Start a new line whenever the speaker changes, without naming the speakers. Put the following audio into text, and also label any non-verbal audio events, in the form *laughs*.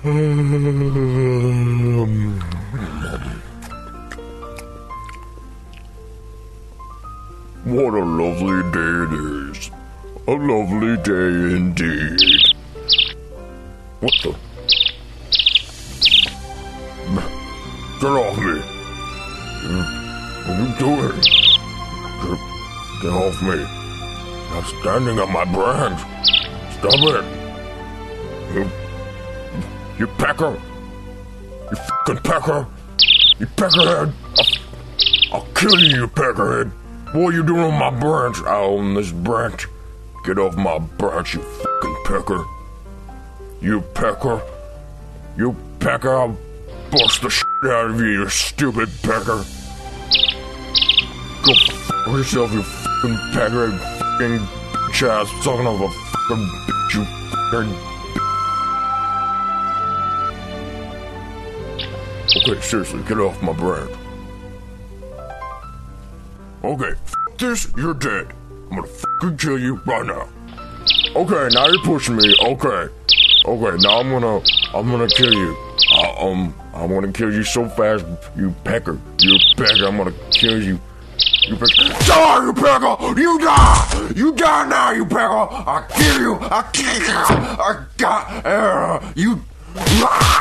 *laughs* What a lovely day it is. A lovely day indeed. What the? Get off me. What are you doing? Get, get off me. I'm standing on my branch. Stop it. You, pecker. You fucking pecker. You peckerhead. I'll, I'll kill you, you peckerhead. What are you doing on my branch? I own this branch. Get off my branch, you fucking pecker. You pecker. You pecker, I'll bust the shit out of you, you stupid pecker. Go fuck yourself, you fucking pecker, you fucking bitch ass son of a fucking bitch, you fucking. Seriously, get off my brand. Okay, this, you're dead. I'm gonna fucking kill you right now. Okay, now you're pushing me. Okay, okay, now I'm gonna, I'm gonna kill you. Uh, um, I'm gonna kill you so fast, you pecker, you pecker. I'm gonna kill you. You pecker. Die, you pecker! You die! You die now, you pecker! I kill you! I kill you! I got uh, you. Ah!